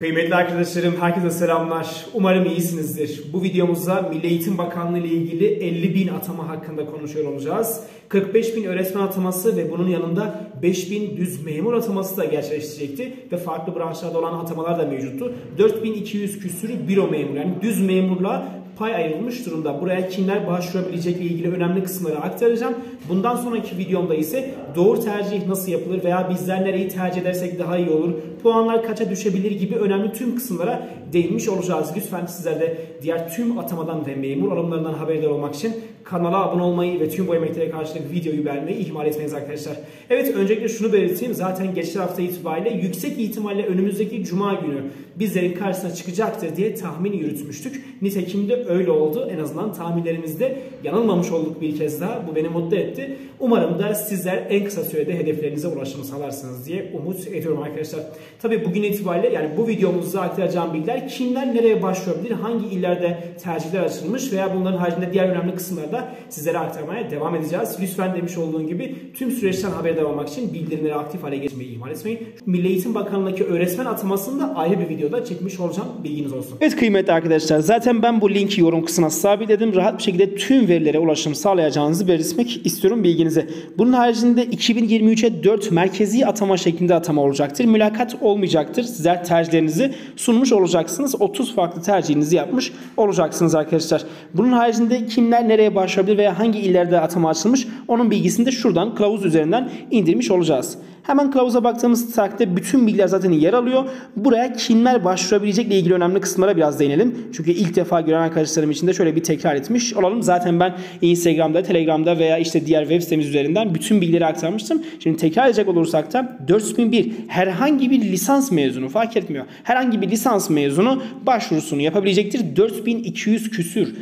Kıymetli arkadaşlarım, herkese selamlar. Umarım iyisinizdir. Bu videomuzda Milli Eğitim Bakanlığı ile ilgili 50 bin atama hakkında konuşuyor olacağız. 45 bin öğretmen ataması ve bunun yanında 5 bin düz memur ataması da gerçekleşecekti. Ve farklı branşlarda olan atamalar da mevcuttu. 4200 küsürü büro memur yani düz memurla pay ayrılmış durumda. Buraya kimler başvurabilecekle ilgili önemli kısımları aktaracağım. Bundan sonraki videomda ise doğru tercih nasıl yapılır veya bizler nereyi tercih edersek daha iyi olur, puanlar kaça düşebilir gibi önemli tüm kısımlara değinmiş olacağız. Lütfen sizler de diğer tüm atamadan ve memur alımlarından haberdar olmak için kanala abone olmayı ve tüm bu emeklere karşılık videoyu beğenmeyi ihmal etmeyiz arkadaşlar. Evet öncelikle şunu belirteyim. Zaten geçen hafta itibariyle yüksek ihtimalle önümüzdeki cuma günü bizlerin karşısına çıkacaktır diye tahmin yürütmüştük. Nitekim de öyle oldu. En azından tahminlerimizde yanılmamış olduk bir kez daha. Bu beni mutlu etti. Umarım da sizler en kısa sürede hedeflerinize ulaşımı sağlarsınız diye umut ediyorum arkadaşlar. Tabi bugün itibariyle yani bu videomuzda aktaracağım bilgiler kimler nereye başvurabilir, hangi illerde tercihler açılmış veya bunların haricinde diğer önemli kısımlarda sizlere aktarmaya devam edeceğiz. Lütfen demiş olduğum gibi tüm süreçten haberdar olmak için bildirimleri aktif hale getirmeyi ihmal etmeyin. Milli Eğitim Bakanlığı'ndaki öğretmen atamasını da ayrı bir videoda çekmiş olacağım. Bilginiz olsun. Evet kıymetli arkadaşlar zaten ben bu linki yorum kısmına sabitledim. Rahat bir şekilde tüm verilere ulaşım sağlayacağınızı belirtmek istiyorum bilginize. Bunun haricinde 2023'e 4 merkezi atama şeklinde atama olacaktır. Mülakat olmayacaktır. Sizler tercihlerinizi sunmuş olacaksınız. 30 farklı tercihinizi yapmış olacaksınız arkadaşlar. Bunun haricinde kimler nereye başvurabilir veya hangi illerde atama açılmış onun bilgisini de şuradan kılavuz üzerinden indirmiş olacağız. Hemen kılavuza baktığımız takdirde bütün bilgiler zaten yer alıyor. Buraya kimler başvurabilecekle ilgili önemli kısımlara biraz değinelim. Çünkü ilk defa gören arkadaşlarım için de şöyle bir tekrar etmiş olalım. Zaten ben Instagram'da, Telegram'da veya işte diğer web sitemiz üzerinden bütün bilgileri aktarmıştım. Şimdi tekrar edecek olursak da 4001 herhangi bir lisans mezunu fark etmiyor. Herhangi bir lisans mezunu başvurusunu yapabilecektir. 4200 küsür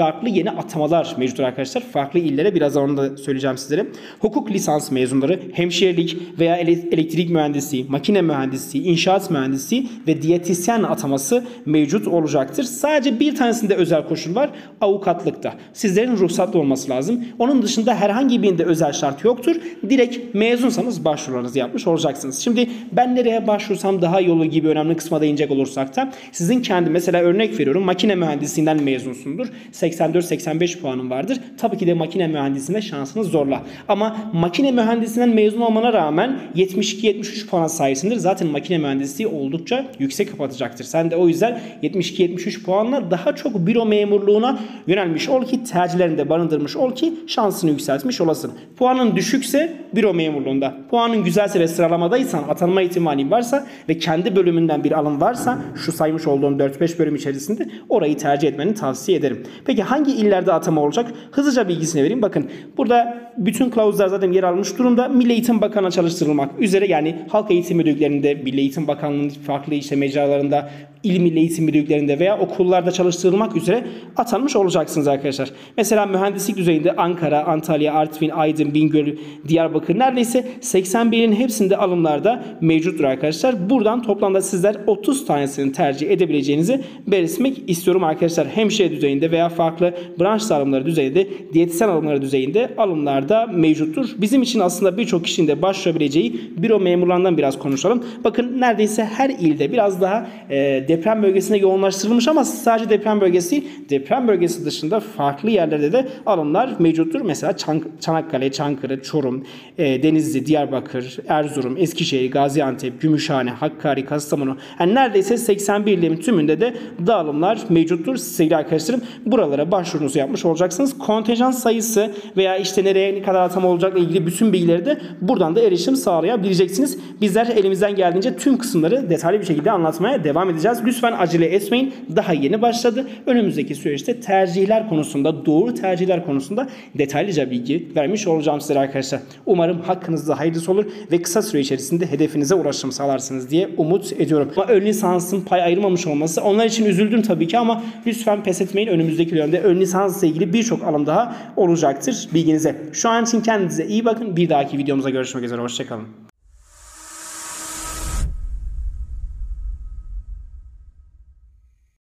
farklı yeni atamalar mevcut arkadaşlar. Farklı illere birazdan onu da söyleyeceğim sizlere. Hukuk lisans mezunları, hemşirelik veya elektrik mühendisi, makine mühendisi, inşaat mühendisi ve diyetisyen ataması mevcut olacaktır. Sadece bir tanesinde özel koşul var. Avukatlıkta. Sizlerin ruhsatlı olması lazım. Onun dışında herhangi birinde özel şart yoktur. Direkt mezunsanız başvurularınızı yapmış olacaksınız. Şimdi ben nereye başvursam daha iyi olur gibi önemli kısma değinecek olursak da sizin kendi mesela örnek veriyorum makine mühendisliğinden mezunsundur. 84-85 puanın vardır. Tabii ki de makine mühendisliğinde şansınız zorla. Ama makine mühendisliğinden mezun olmana rağmen 72-73 puan sayesinde zaten makine mühendisliği oldukça yüksek kapatacaktır. Sen de o yüzden 72-73 puanla daha çok büro memurluğuna yönelmiş ol ki tercihlerinde barındırmış ol ki şansını yükseltmiş olasın. Puanın düşükse büro memurluğunda. Puanın güzelse ve sıralamadaysan atanma ihtimalin varsa ve kendi bölümünden bir alım varsa şu saymış olduğum 4-5 bölüm içerisinde orayı tercih etmeni tavsiye ederim. Peki hangi illerde atama olacak? Hızlıca bilgisini vereyim. Bakın burada bütün kılavuzlar zaten yer almış durumda. Milli Eğitim Bakanı'na çalıştırılmak üzere yani halk eğitim müdürlüklerinde, Milli Eğitim Bakanlığı'nın farklı işte mecralarında, il milli eğitim müdürlüklerinde veya okullarda çalıştırılmak üzere atanmış olacaksınız arkadaşlar. Mesela mühendislik düzeyinde Ankara, Antalya, Artvin, Aydın, Bingöl, Diyarbakır neredeyse 81'in hepsinde alımlarda mevcuttur arkadaşlar. Buradan toplamda sizler 30 tanesini tercih edebileceğinizi belirtmek istiyorum arkadaşlar. Hemşire düzeyinde veya farklı branş alımları düzeyinde, diyetisyen alımları düzeyinde alımlarda mevcuttur. Bizim için aslında birçok kişinin de başvurabileceği büro memurlarından biraz konuşalım. Bakın neredeyse her ilde biraz daha e, deprem bölgesine yoğunlaştırılmış ama sadece deprem bölgesi değil, deprem bölgesi dışında farklı yerlerde de alımlar mevcuttur. Mesela Çan Çanakkale, Çankırı, Çorum, e, Denizli, Diyarbakır, Erzurum, Eskişehir, Gaziantep, Gümüşhane, Hakkari, Kastamonu. Yani neredeyse 81 ilin tümünde de dağılımlar mevcuttur sevgili arkadaşlarım. Buralara başvurunuzu yapmış olacaksınız. Kontenjan sayısı veya işte nereye ne kadar atama olacakla ilgili bütün bilgileri de buradan da erişim sağlayabileceksiniz. Bizler elimizden geldiğince tüm kısımları detaylı bir şekilde anlatmaya devam edeceğiz. Lütfen acele etmeyin. Daha yeni başladı. Önümüzdeki süreçte tercihler konusunda, doğru tercihler konusunda detaylıca bilgi vermiş olacağım sizlere arkadaşlar. Umarım hakkınızda hayırlısı olur ve kısa süre içerisinde hedefinize ulaşım sağlarsınız diye umut ediyorum. Ama ön lisansın pay ayırmamış olması onlar için üzüldüm tabii ki ama lütfen pes etmeyin. Önümüzdeki dönemde ön lisansla ilgili birçok alım daha olacaktır bilginize. Şu an için kendinize iyi bakın. Bir dahaki videomuza görüşmek üzere. Hoşçakalın.